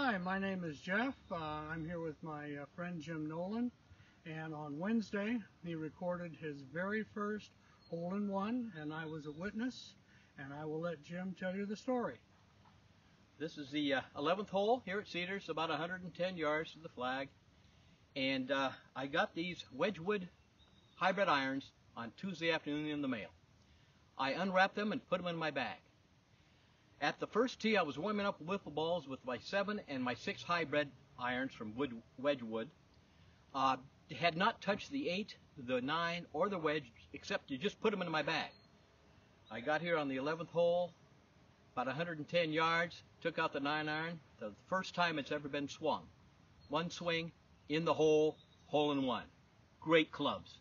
Hi, my name is Jeff. Uh, I'm here with my uh, friend Jim Nolan, and on Wednesday he recorded his very first hole-in-one, and I was a witness, and I will let Jim tell you the story. This is the uh, 11th hole here at Cedars, about 110 yards to the flag, and uh, I got these Wedgewood hybrid irons on Tuesday afternoon in the mail. I unwrapped them and put them in my bag. At the first tee, I was warming up wiffle balls with my seven and my six hybrid irons from Wood, Wedgewood. Uh, had not touched the eight, the nine, or the wedge, except to just put them in my bag. I got here on the 11th hole, about 110 yards, took out the nine iron, the first time it's ever been swung. One swing, in the hole, hole in one. Great clubs.